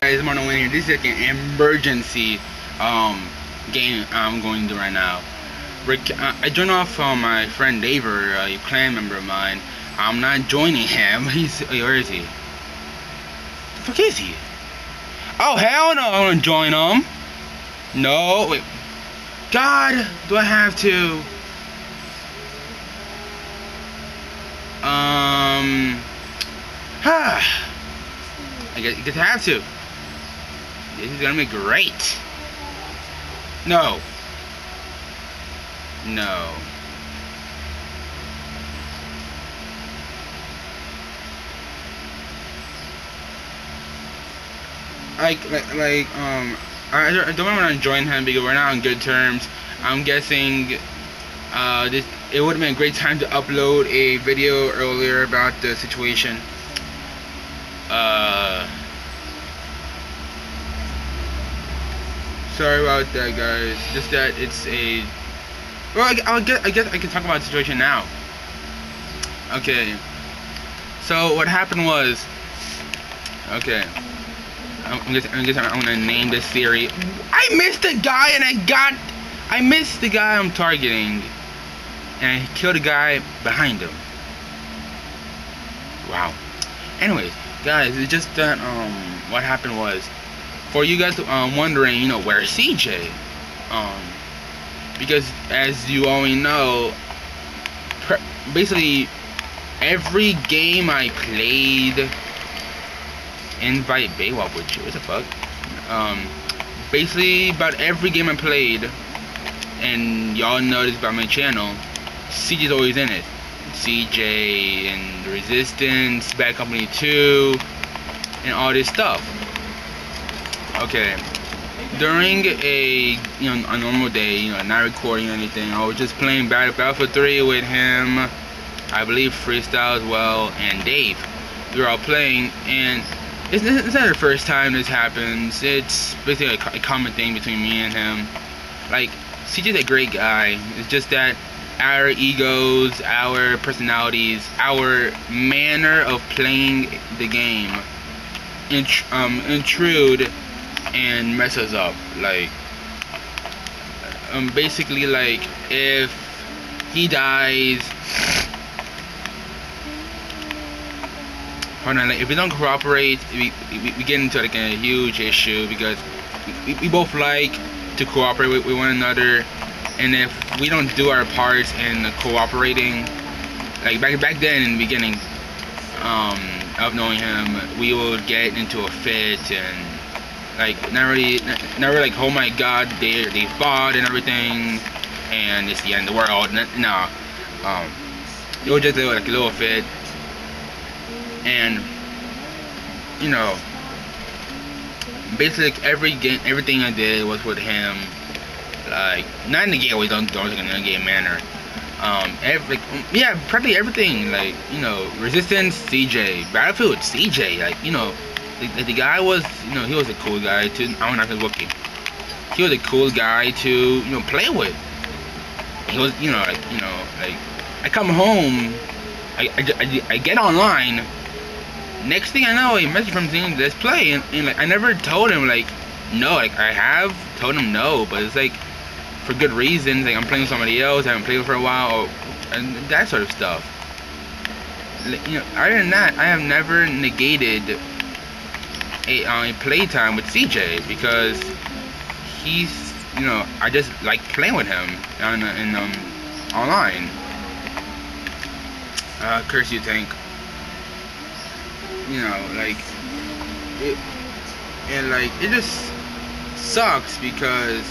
guys, Wayne here. This is like an emergency um, game I'm going to right now. Uh, I joined off uh, my friend Daver, a clan member of mine. I'm not joining him. He's where is he? The fuck is he? Oh hell no! I to join him. No, wait. God, do I have to? Um. I guess, I guess I have to. This is gonna be great. No. No. Like, like, like, um, I, I don't want to join him because we're not on good terms. I'm guessing, uh, this, it would have been a great time to upload a video earlier about the situation. Uh, sorry about that, guys. Just that it's a. Well, I, I'll get. I guess I can talk about the situation now. Okay. So what happened was. Okay. I'm just, I'm, just, I'm gonna name this theory. I missed the guy and I got. I missed the guy I'm targeting, and I killed the guy behind him. Wow. Anyways, guys, it's just that um, what happened was for you guys um, wondering, you know, where's CJ? Um, because as you already know, basically every game I played, invite Baywalk with you. What the fuck? Um, basically about every game I played, and y'all know this about my channel, CJ's always in it. CJ and Resistance, Bad Company 2, and all this stuff. Okay. During a you know a normal day, you know, not recording anything, I was just playing Battlefield 3 with him, I believe Freestyle as well, and Dave. We were all playing, and it's, it's not the first time this happens. It's basically a, a common thing between me and him. Like, CJ's a great guy. It's just that our egos, our personalities, our manner of playing the game int um, intrude and mess us up. Like, um, basically, like if he dies, hold on, like, if we don't cooperate, we, we, we get into like a huge issue because we, we both like to cooperate with, with one another and if we don't do our parts in cooperating like back back then in the beginning um, of knowing him we would get into a fit and like not really not really like oh my god they they fought and everything and it's the end of the world. No. Um it was just like a little fit and you know basically every game everything I did was with him. Like not in the gateway don't don't in the game manner. Um every yeah practically everything like you know resistance cj battlefield cj like you know the, the guy was you know he was a cool guy to i'm not gonna looking he was a cool guy to you know play with he was you know like you know like i come home i i, I, I get online next thing i know a message from saying let's play and, and like i never told him like no like i have told him no but it's like for good reasons. Like I'm playing with somebody else, I haven't played for a while, or, and that sort of stuff. You know, other than that, I have never negated a, uh, playtime with CJ because he's, you know, I just like playing with him on in um online. Uh, curse you, tank. You know, like it, and like it just sucks because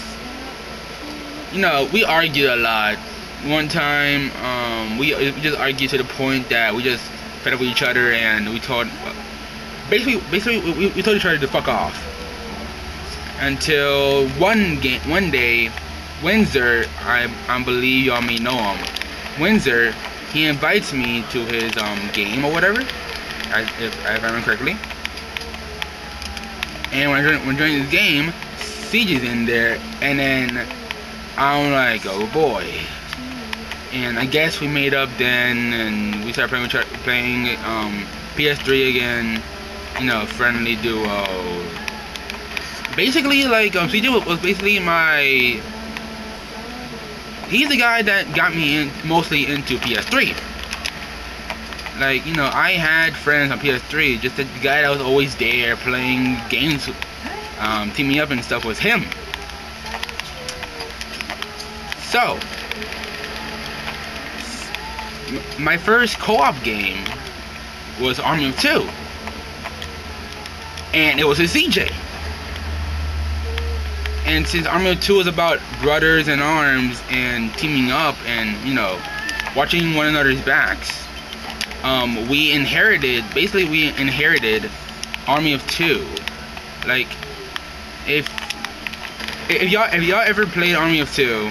you know, we argued a lot. One time, um, we, we just argued to the point that we just fed up with each other and we told, basically, basically we, we told each other to fuck off. Until one game, one day, Windsor, I, I believe y'all may know him. Windsor, he invites me to his um, game or whatever, if, if I remember correctly. And when I when joining this game, CJ's in there, and then I'm like, oh boy. And I guess we made up then, and we started playing, playing um, PS3 again. You know, friendly duo. basically like um, CJ was basically my. He's the guy that got me in mostly into PS3. Like you know, I had friends on PS3. Just the guy that was always there playing games, um, teaming up and stuff was him. So, my first co-op game was Army of Two, and it was a CJ. And since Army of Two is about brothers in arms and teaming up and you know watching one another's backs, um, we inherited basically we inherited Army of Two. Like if if y'all if y'all ever played Army of Two,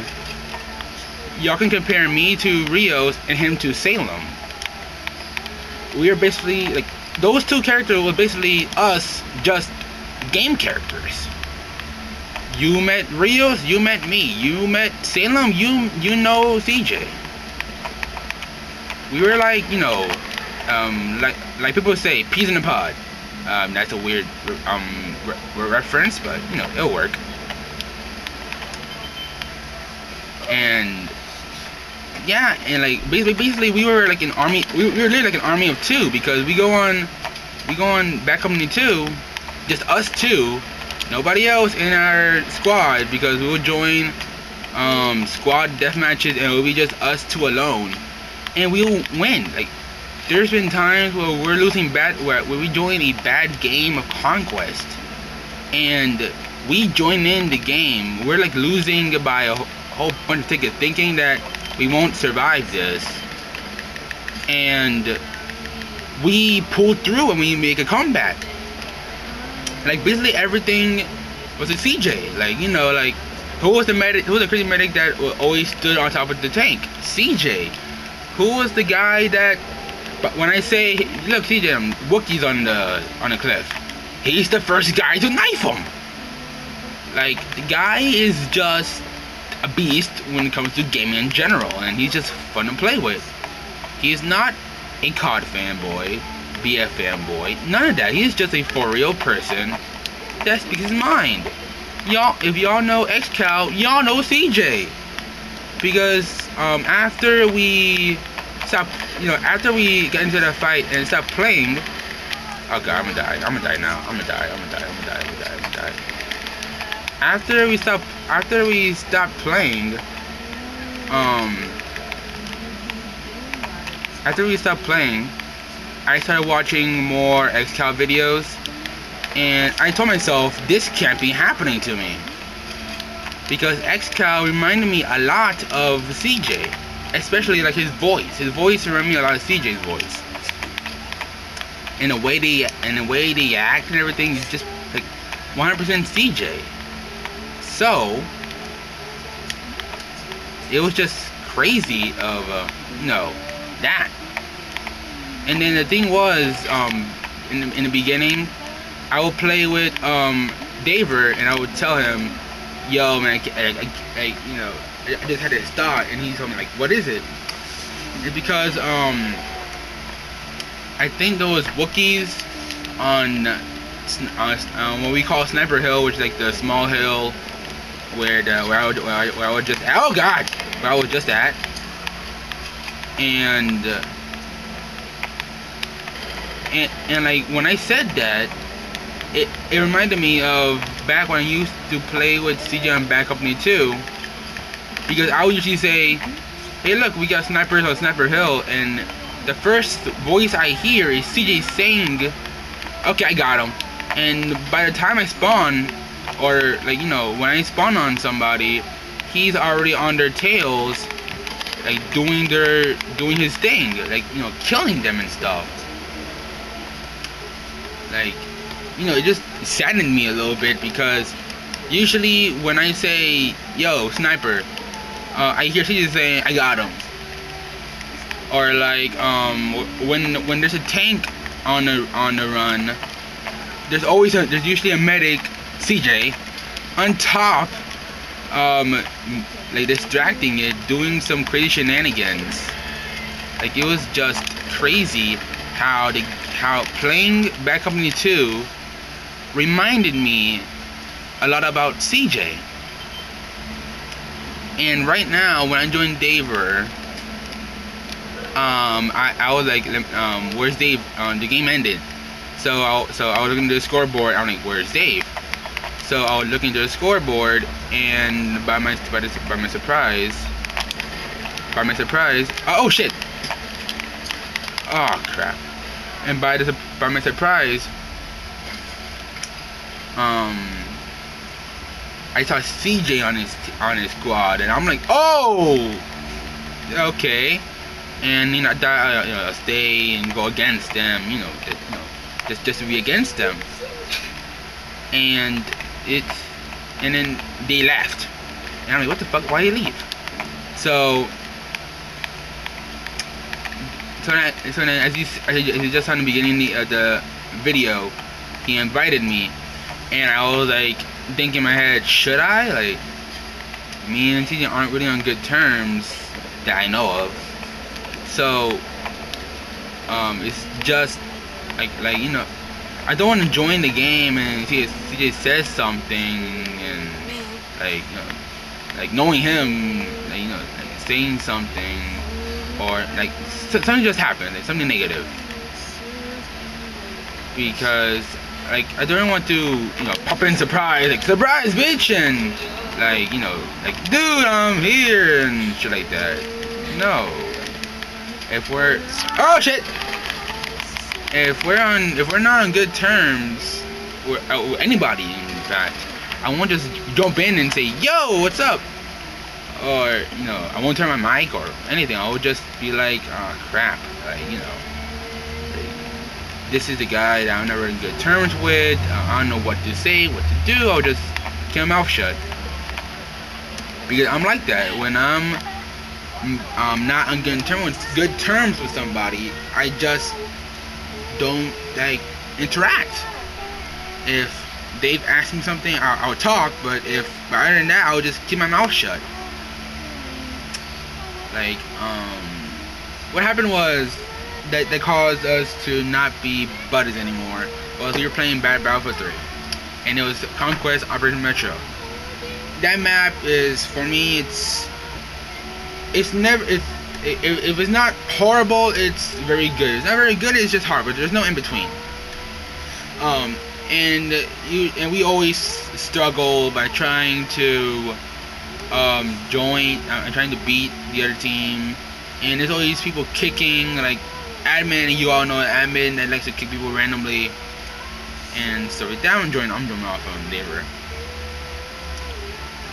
y'all can compare me to Rios and him to Salem. We are basically like those two characters were basically us just game characters. You met Rios, you met me. You met Salem, you you know CJ. We were like, you know, um, like like people say, peas in a pod. Um, that's a weird um re reference, but you know, it'll work. And yeah, and like basically, basically we were like an army. We, we were literally like an army of two because we go on, we go on Bad Company two, just us two, nobody else in our squad because we would join um, squad death matches and it would be just us two alone, and we'll win. Like there's been times where we're losing bad, where, where we join a bad game of conquest, and we join in the game. We're like losing by a whole bunch of tickets, thinking that we won't survive this. And we pull through and we make a comeback. Like basically everything was a CJ. Like, you know, like who was the medic who was the crazy medic that always stood on top of the tank? CJ. Who was the guy that but when I say look CJ Wookiee's on the on the cliff. He's the first guy to knife him. Like the guy is just a beast when it comes to gaming in general, and he's just fun to play with. He's not a COD fanboy, BF fanboy, none of that. He's just a for real person that speaks his mind. Y'all, if y'all know XCal, y'all know CJ. Because um, after we stop, you know, after we get into the fight and stop playing, oh god, I'm gonna die. I'm gonna die now. I'm gonna die. I'm gonna die. I'm gonna die. I'm gonna die. I'm gonna die after we stopped after we stopped playing um after we stopped playing I started watching more XCal videos and I told myself this can't be happening to me. Because XCal reminded me a lot of CJ especially like his voice. His voice reminded me a lot of CJ's voice. In the way they in the way they act and everything is just like 100% CJ so it was just crazy of uh, you know that. And then the thing was um in the, in the beginning I would play with um Daver and I would tell him yo man I, I, I, you know I just had this thought and he told me like what is it? It's because um I think those Wookiees on uh, um, what we call Sniper Hill, which is like the small hill where the where I, would, where I, where I was just oh god where I was just at. And uh, and and like when I said that it it reminded me of back when I used to play with CJ on Bad Company 2 because I would usually say hey look we got snipers on Sniper Hill and the first voice I hear is CJ saying okay I got him and by the time I spawn or like you know when I spawn on somebody he's already on their tails like doing their doing his thing like you know killing them and stuff. Like you know it just saddened me a little bit because usually when I say yo sniper uh, I hear she saying I got him. Or like um when when there's a tank on the on the run there's always a there's usually a medic CJ on top, um, like distracting it, doing some crazy shenanigans. Like it was just crazy how the how playing Bad Company 2 reminded me a lot about CJ. And right now, when I joined Daver, um, I, I was like, um, where's Dave? Um, the game ended. So I, so I was looking at the scoreboard. I'm like, where's Dave? So I was looking at the scoreboard, and by my by, by my surprise, by my surprise, oh, oh shit! Oh crap! And by the by my surprise, um, I saw CJ on his on his squad, and I'm like, oh, okay. And you know, uh, you know, stay and go against them. You know, you know, just just to be against them. And it's and then they left. And I'm like, what the fuck? Why you leave? So so then, so then as you as you just saw in the beginning of the, video, he invited me, and I was like thinking in my head, should I? Like, me and CJ aren't really on good terms that I know of. So, um, it's just like like you know, I don't want to join the game and CJ, CJ says something and like you know, like knowing him, like, you know, like saying something or like something just happened, like something negative. Because like I don't want to you know pop in surprise, like surprise bitch and like you know like dude I'm here and shit like that. No. If we're oh shit if we're on if we're not on good terms with, uh, anybody in fact i won't just jump in and say yo what's up? Or you know i won't turn my mic or anything. I will just be like oh crap. Like you know this is the guy that i'm never in good terms with. I don't know what to say what to do. I'll just keep my mouth shut. Because i'm like that. When i'm I'm not on good terms good terms with somebody i just don't like interact. If they've asked me something, I'll, I'll talk. But if but other than that, I'll just keep my mouth shut. Like, um, what happened was that they caused us to not be buddies anymore. Was we were playing Bad Battlefield 3, and it was Conquest Operation Metro. That map is for me. It's it's never it's if, if it's not horrible, it's very good. It's not very good, it's just hard, but there's no in between. Um, and you and we always struggle by trying to um, join, uh, trying to beat the other team, and there's always people kicking, like admin. You all know admin that likes to kick people randomly, and so that, I'm joining. I'm joining off on Neighbor,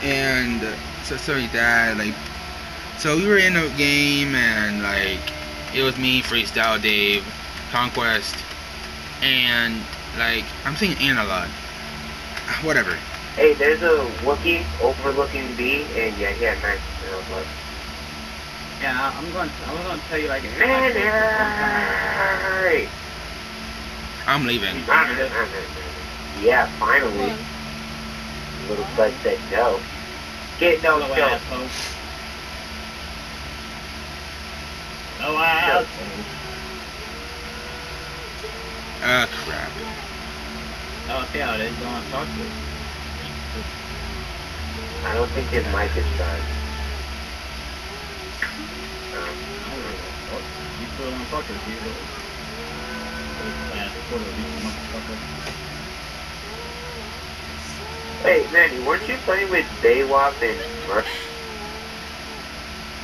and so sorry that like so we were in a game and like it was me, Freestyle Dave, Conquest, and like I'm saying and a lot. Whatever. Hey, there's a Wookiee overlooking B, and yeah, he had nice but Yeah, I'm going. To, I'm going to tell you like. Hey! I'm leaving. yeah, finally. Little bud said no. Get no, no. Oh, wow. Ah, crap. Oh, okay, I didn't want to talk to you. I don't think his mic is done. You still don't talk to you. Hey, Manny, weren't you playing with Daywop and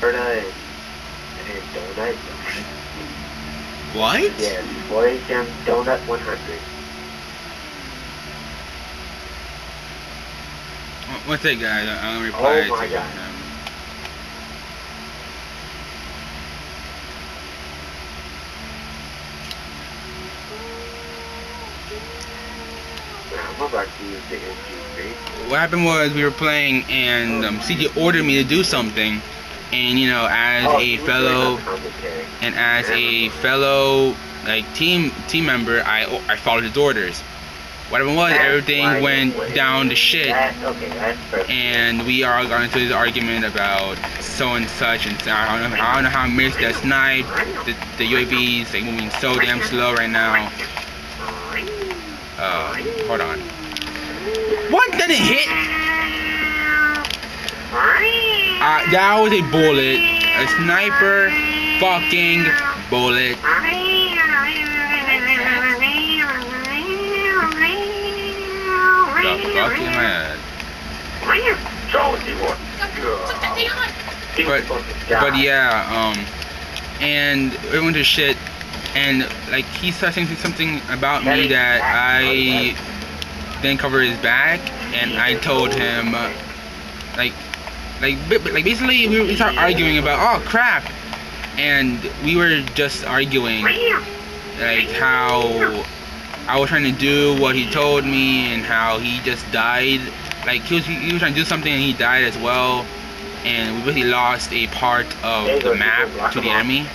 Murda and donut. What? Yeah, 4 HM donut 100. What's that guy? I'll reply oh my to God. him. What happened was we were playing and um, CJ ordered me to do something and you know as a fellow and as a fellow like team team member I I followed his orders. Whatever was everything went down to shit. And we all got into this argument about so and such and so, I don't know, I don't know how I missed that snipe the, the UAV is like moving so damn slow right now. Uh, hold on. What? Didn't hit? Uh, that was a bullet. A sniper fucking bullet. The fuck am I But- But yeah, um, and it went to shit, and like he started saying something about me that I didn't cover his back, and I told him, like, like, like basically we, we started arguing about, oh crap, and we were just arguing, like how I was trying to do what he told me, and how he just died, like he was he was trying to do something and he died as well, and we really lost a part of the map to the enemy.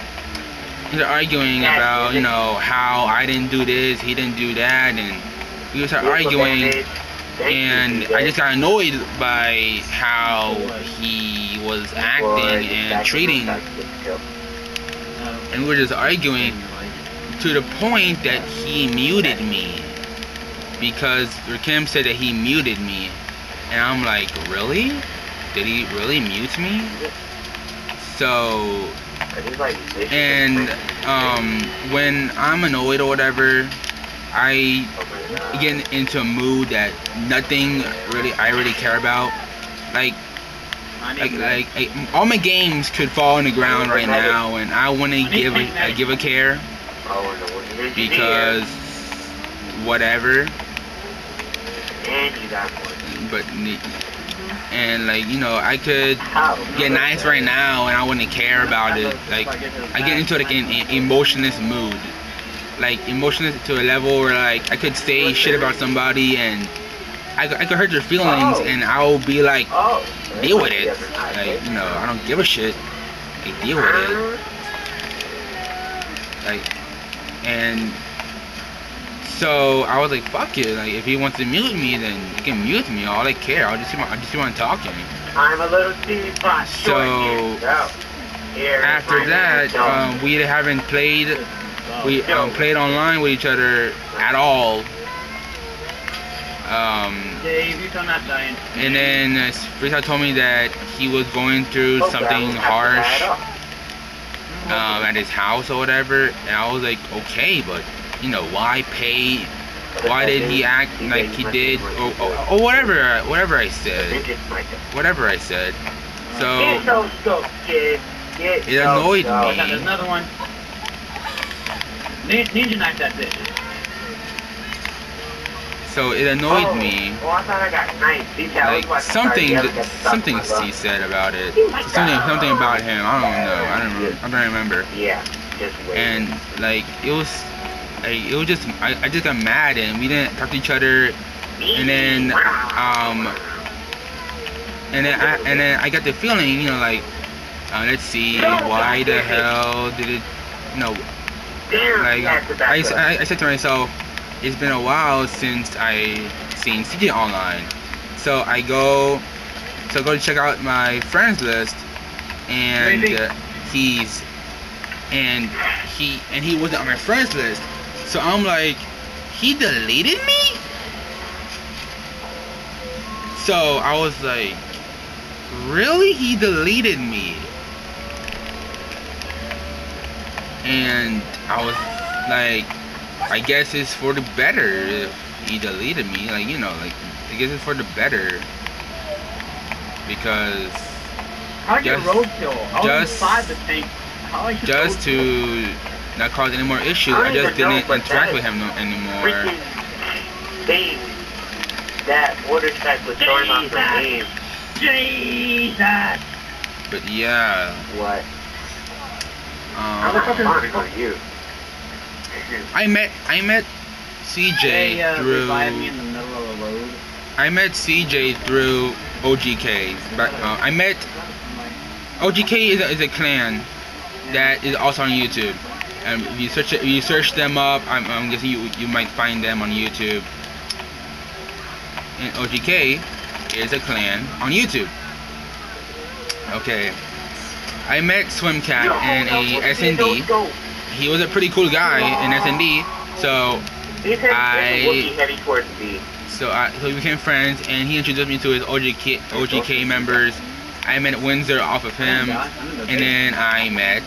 They're arguing about, you know, how I didn't do this, he didn't do that, and we started arguing, and I just got annoyed by how he was acting and treating, and we were just arguing to the point that he muted me because Rakim said that he muted me, and I'm like, really? Did he really mute me? So and um, when I'm annoyed or whatever, I get into a mood that nothing really I really care about. Like like like all my games could fall on the ground right now, and I wouldn't give a, I give a care because whatever. But and like you know I could get nice right now, and I wouldn't care about it. Like I get into like an emotionless mood, like emotionless to a level where like I could say shit about somebody and I, could- I could hurt their feelings, and I'll be like, Oh. deal with it. Like you know, I don't give a shit. Like deal with it. Like, and so I was like, fuck it. Like if he wants to mute me, then he can mute me. All I care. I'll just keep on, I'll just keep on talking. I'm a little teapot. So, Here, After that, um, we haven't played we um, played online with each other at all. Um, Dave, you come not dying. and then uh, Frita told me that he was going through dog. something Okay, I'll have to harsh tie it up. um, at his house or whatever, and I was like, okay, but you know, why pay? Why did he act like he did, or, or, or whatever, whatever I said, whatever I said. So those scopes, kid. Get It annoyed scopes. Oh, there's another one. Nin- Ninja knife that bitch. so it annoyed oh, me. Oh, I thought I got like something Sorry, the other that, guy something he said about it. Something something about him. I don't know. I don't remember. I don't remember. Yeah, just wait. and like it was like, it was just I, I just got mad and we didn't talk to each other. And then um and then I and then I got the feeling you know like uh, let's see why the hell did it you know Damn, like I. I, I said to myself it's been a while since I seen CJ online. So I go so I go to check out my friends list and uh, he's and he and he wasn't on my friends list. So I'm like he deleted me? So I was like really? He deleted me? And I was like, I guess it's for the better if he deleted me. Like, you know, like, I guess it's for the better. Because How'd you Just- roadkill? I was just- inside the tank. How you just to not cause any more issues, I I just didn't but interact with him no, anymore. thing that water strike was throwing off my game. Jesus! But yeah, What? I'm um, not fun for you. I met I met CJ They uh, through me in the middle of the road. I met CJ through OGK. But uh, I met OGK is a, is a clan that is also on YouTube. And if you search if you search them up, I'm, I'm guessing you you might find them on YouTube. And OGK is a clan on YouTube. Okay. I met Swimcat and a SND. He was a pretty cool guy in SND. So I- I... Wookie heading towards B. so I so we became friends, and he introduced me to his OGK OGK members. I met Windsor off of him, and then I met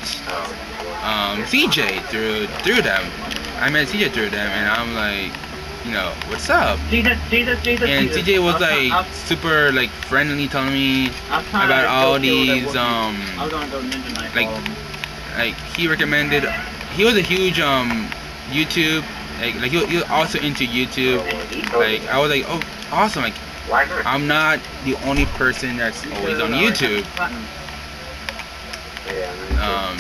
um, CJ through through them. I met CJ through them, and I'm like, you know, what's up? Jesus, Jesus, Jesus. And. CJ was like super like friendly, telling me about all go kill that these um I was gonna go Ninja Knife. like- them. Like he recommended. He was a huge um YouTube like like he, he was also into YouTube. Like I was like, oh, awesome! Like I'm not the only person that's always on YouTube. Um,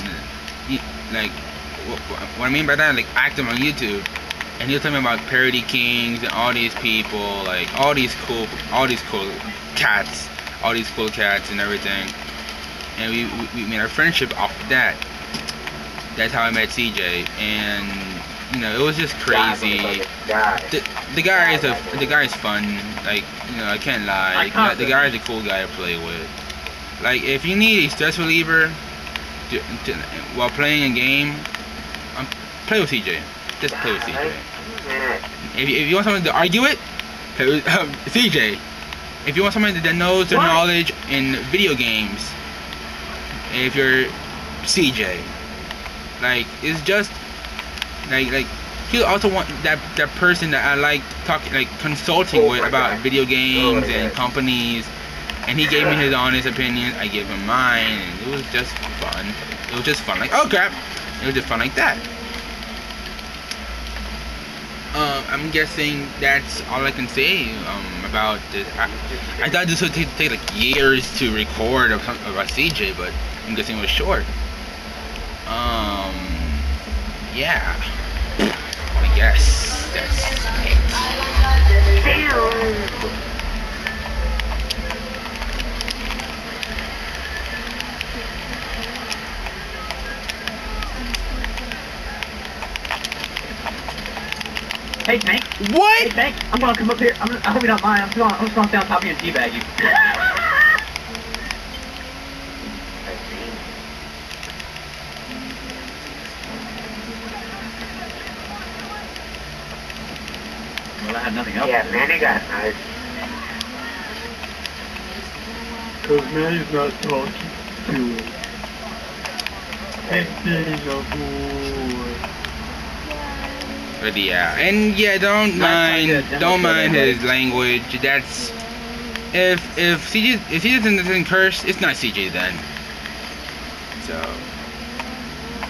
he, like what, what I mean by that, like active on YouTube. And he was talking about Parody Kings and all these people, like all these cool, all these cool cats, all these cool cats and everything. And we, we, we made our friendship off of that. That's how I met CJ, and you know it was just crazy. God. The, the guy is a the guy is fun. Like you know I can't lie. I Like, can't the guy is a cool guy to play with. Like if you need a stress reliever to, to, while playing a game, um, play with CJ. Just play with CJ. If you, if you want someone to argue it, play with um, CJ. If you want someone that knows their What? knowledge in video games, if you're CJ, like it's just like like he also want that that person that I like talking like consulting Oh with about God. video games Oh and God. companies, and he gave me his honest opinion. I gave him mine, and it was just fun. It was just fun. Like oh crap, it was just fun like that. Um, I'm guessing that's all I can say um, about this. I, I thought this would take, take like years to record of some- about CJ, but I'm guessing it was short. Um, yeah. I guess that's it. Hey Tank, hey What? Tank, I'm gonna come up here. I'm gonna, I hope you don't mind. I'm just gonna, I'm just gonna stay on top of you and teabag you. well, I had nothing else. Yeah, Manny got nice. Cause Manny's not talking to him. Hey. He's no good. But yeah, and yeah, don't mind, don't mind his language. That's if if CJ if he doesn't, doesn't curse, it's not CJ then. So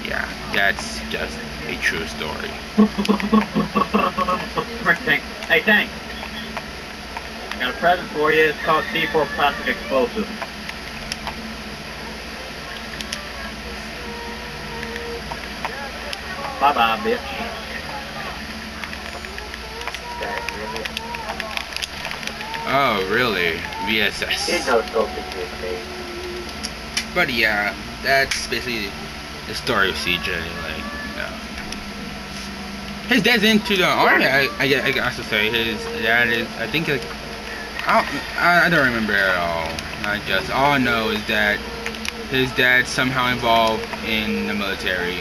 yeah, that's just a true story. Rick Tank. Hey Tank. I got a present for you. It's called C4 Plastic Explosive. Bye bye, bitch. Oh really? VSS. know something this thing. But yeah, that's basically the story of CJ. Like, you know. His dad's into the army. I, I, I also say his dad is. I think like, I don't, I, I don't remember at all. I just all I know is that his dad's somehow involved in the military.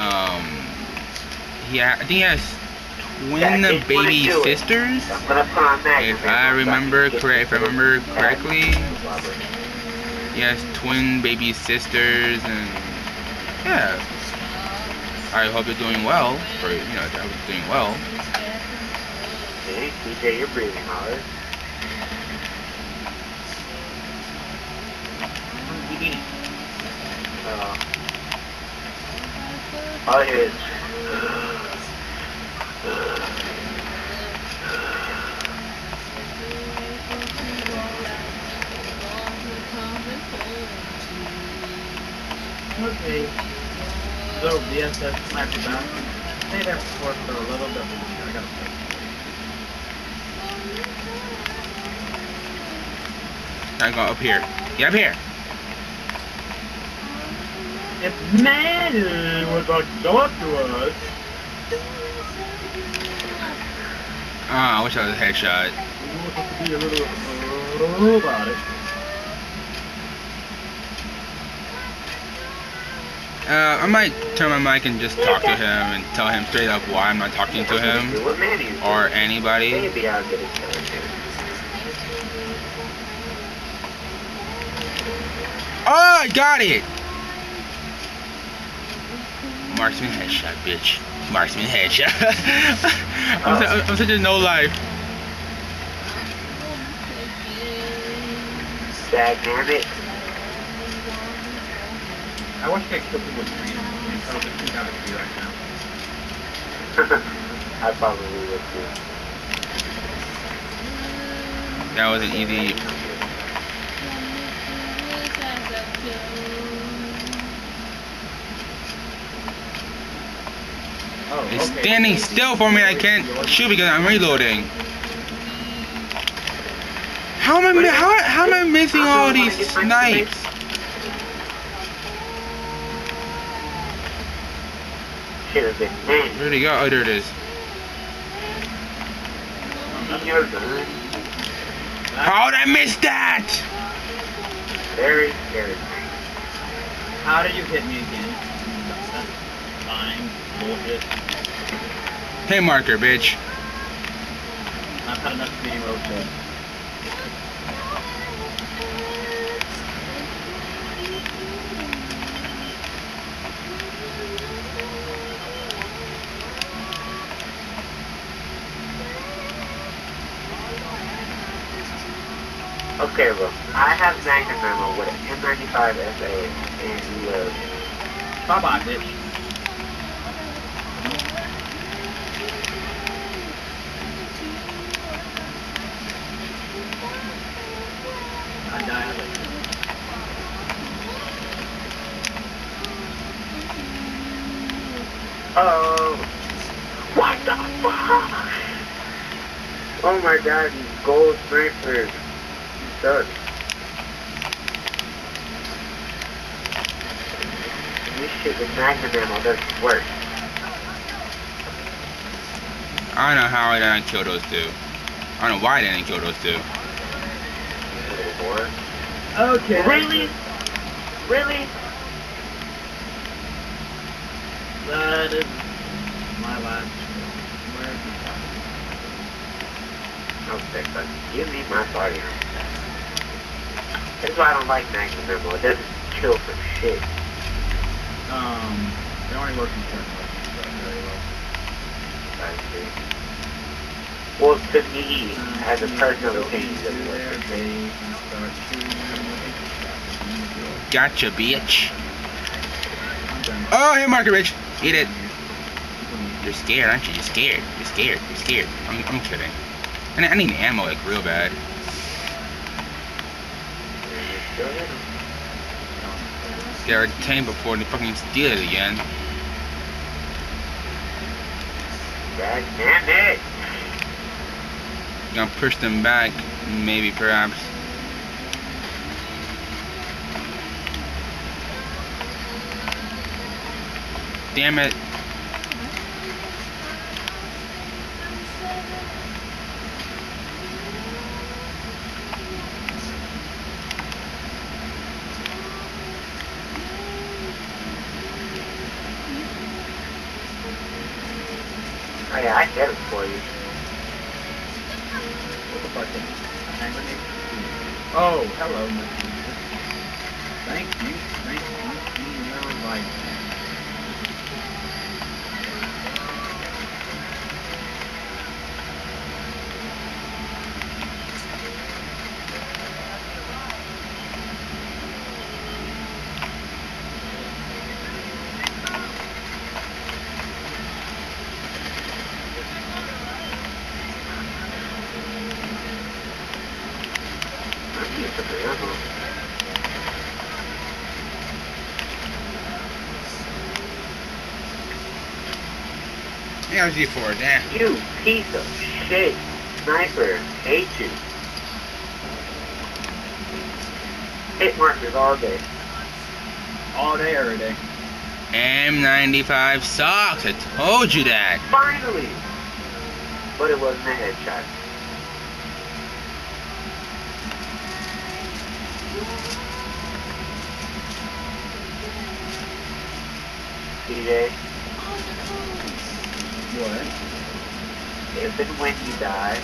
Um, yeah, I think he has twin Yeah, baby sisters. I'm gonna put on that. If I remember correct, if I remember correctly. Yes, twin baby sisters, and yeah. I hope you're doing well. For you know, I hope you're doing well. Hey, TJ, you're breathing hard. Uh, all I hear is. Okay. So, VSS smack you back. Stay there for, for a little bit. I gotta pay. I go up here. Get up here. If man would like to go up to us, Ah, I wish I was a headshot. would to be a little uh, Uh, I might turn my mic and just talk to him and tell him straight up why I'm not talking to him or anybody. Oh, I got it! Marksman headshot, bitch. Marksman headshot. I'm, su- I'm such a no life. Damn it. I wish I could people with green. I mean, so the two got to be right now. I probably would too. That was an easy. Oh, It's okay. standing still for me. I can't shoot because I'm reloading. How am I? How, how am I missing all these snipes? Should have been men. Where'd he go? Oh, there it is. In your gun. How did I miss that? Very, very. How did you hit me again? Fine. Bullshit. Hit marker, bitch. I've had enough beating rotate. Okay, look. I have Magnum ammo with an M95 SA and live. Bye bye, bitch. I died. Oh. Uh, what the fuck? Oh my god, these gold snipers. You suck. This shit with Magnum ammo doesn't work. I don't know how I didn't kill those two. I don't know why I didn't kill those two. Okay. Really? Really? That is my last. Where's Okay, but give me my body. That's why I don't like Magnum ammo. It doesn't kill for shit. Um, they only work in certain weapons, so very well. I see. Well, to me, as a personal opinion, it doesn't work for shit. Gotcha, bitch. Oh, hit marker, bitch. Eat it. You're scared, aren't you? You're scared. You're scared. You're scared. I'm, I'm kidding. I need, I need ammo like real bad. Get our tank before they fucking steal it again. God damn it! Gonna push them back, maybe, perhaps. Damn it. Get it for you. What the fuck? Grenade? Oh, hello, my Jesus. Thank you, thank you, in your life. I need some ammo. Yeah, G4, damn. You piece of shit. Sniper. Hate you. Hit markers all day. All day, every day. M95 sucks. I told you that. Finally! But it wasn't a headshot. DJ, What? if and when you die,